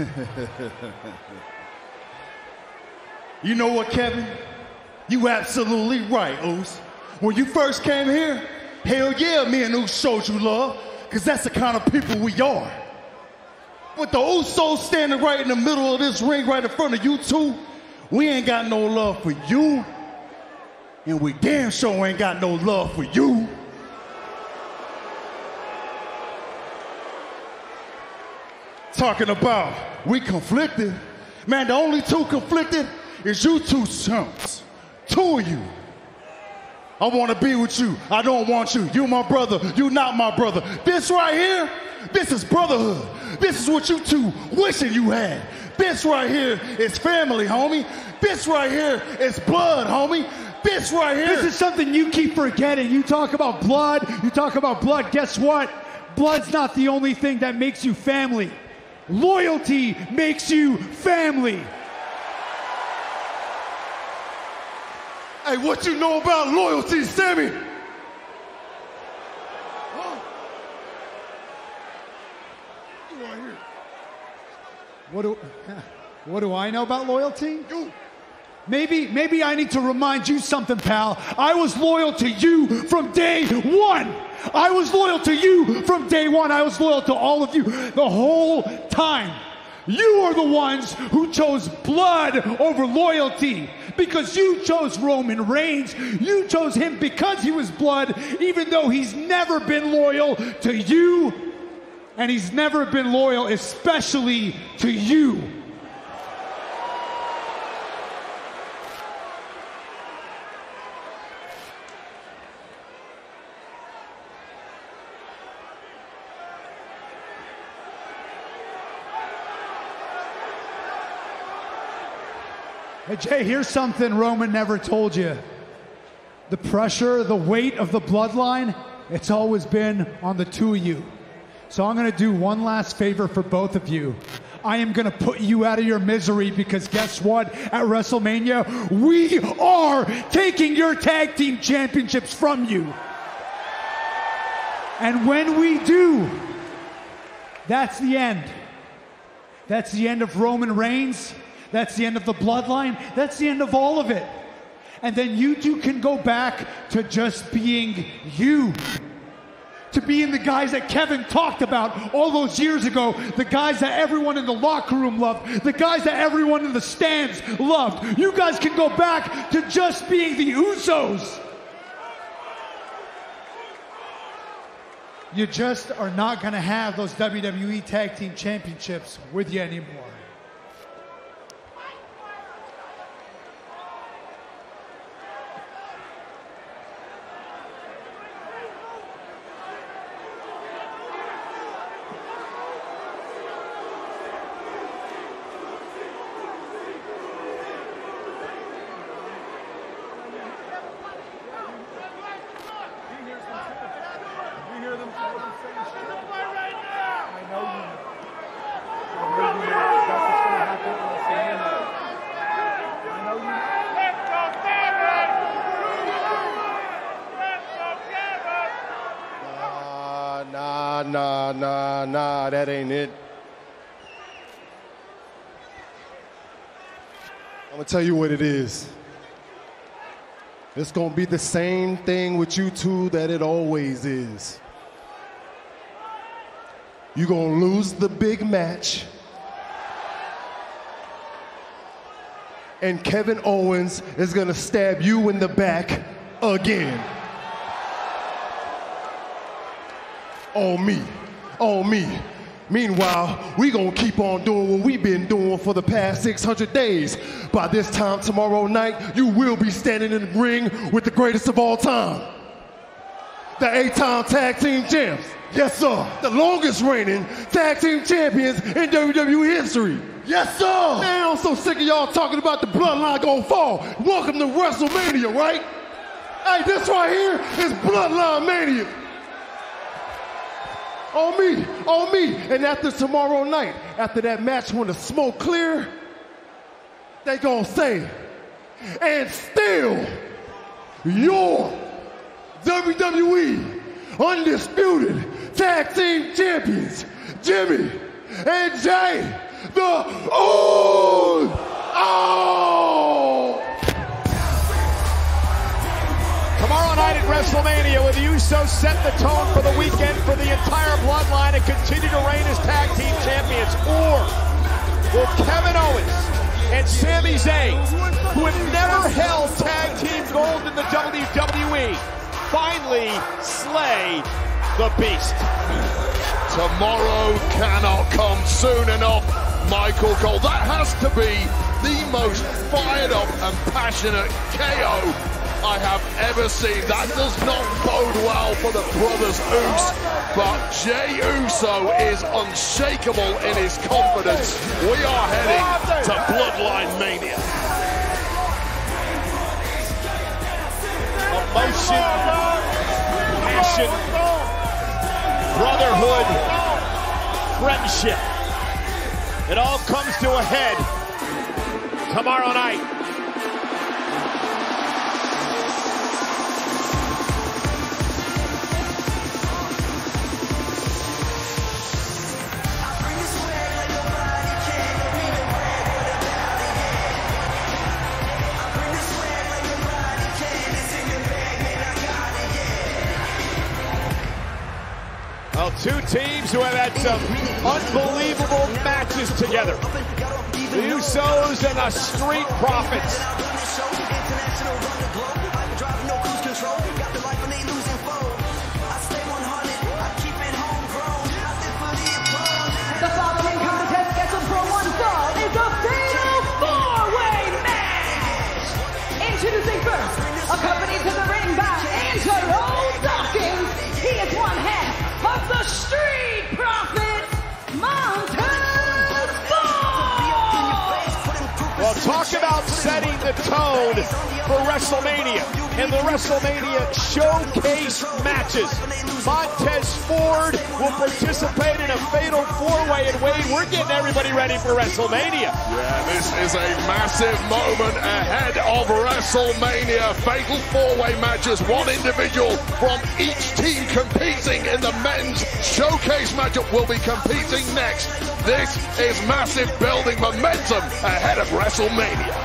you know what, Kevin? You absolutely right, Uce. When you first came here, hell yeah, me and Uce showed you love, because that's the kind of people we are. With the Usos standing right in the middle of this ring, right in front of you two, we ain't got no love for you, and we damn sure ain't got no love for you. Talking about we conflicted. Man, the only two conflicted is you two chumps. Two of you. I want to be with you. I don't want you. You my brother. You not my brother. This right here, this is brotherhood. This is what you two wishing you had. This right here is family, homie. This right here is blood, homie. This right here. This is something you keep forgetting. You talk about blood, you talk about blood. Guess what? Blood's not the only thing that makes you family. Loyalty makes you family. Hey, what you know about loyalty, Sami? What do, what do I know about loyalty? Maybe, maybe I need to remind you something, pal. I was loyal to you from day one. I was loyal to you from day one. I was loyal to all of you the whole time. You are the ones who chose blood over loyalty because you chose Roman Reigns. You chose him because he was blood, even though he's never been loyal to you and he's never been loyal, especially to you. Hey, Jey, here's something Roman never told you. The pressure, the weight of the bloodline, it's always been on the two of you. So I'm going to do one last favor for both of you. I am going to put you out of your misery because guess what? At WrestleMania, we are taking your tag team championships from you. And when we do, that's the end. That's the end of Roman Reigns. That's the end of the bloodline. That's the end of all of it. And then you two can go back to just being you. To being the guys that Kevin talked about all those years ago, the guys that everyone in the locker room loved, the guys that everyone in the stands loved. You guys can go back to just being the Usos. You just are not going to have those WWE Tag Team Championships with you anymore. Nah, nah, nah, that ain't it. I'm gonna tell you what it is. It's gonna be the same thing with you two that it always is. You're gonna lose the big match. And Kevin Owens is gonna stab you in the back again. on me, on me. Meanwhile, we gonna keep on doing what we've been doing for the past 600 days. By this time tomorrow night, you will be standing in the ring with the greatest of all time. The eight-time tag team champs. Yes, sir. The longest reigning tag team champions in WWE history. Yes, sir. Man, I'm so sick of y'all talking about the bloodline gonna fall. Welcome to WrestleMania, right? Hey, this right here is Bloodline Mania on me, on me. And after tomorrow night, after that match, when the smoke clear, they gonna say, and still, your WWE undisputed tag team champions, Jimmy and Jey the Old. Oh! At WrestleMania, will the Usos set the tone for the weekend for the entire bloodline and continue to reign as tag team champions? Or will Kevin Owens and Sami Zayn, who have never held tag team gold in the WWE, finally slay the beast? Tomorrow cannot come soon enough, Michael Cole. That has to be the most fired up and passionate KO I have ever seen. That does not bode well for the brothers Us, but Jey Uso is unshakable in his confidence. We are heading to Bloodline Mania. Emotion, passion, brotherhood, friendship. It all comes to a head tomorrow night. Two teams who have had uh, some unbelievable matches together. The Usos and the Street Profits. The tone for WrestleMania and the WrestleMania showcase matches. Montez Ford will participate in a fatal four-way, and Wade, we're getting everybody ready for WrestleMania. Yeah, this is a massive moment ahead of WrestleMania. Fatal four-way matches, one individual from each team competing in the men's showcase matchup will be competing next. This is massive building momentum ahead of WrestleMania.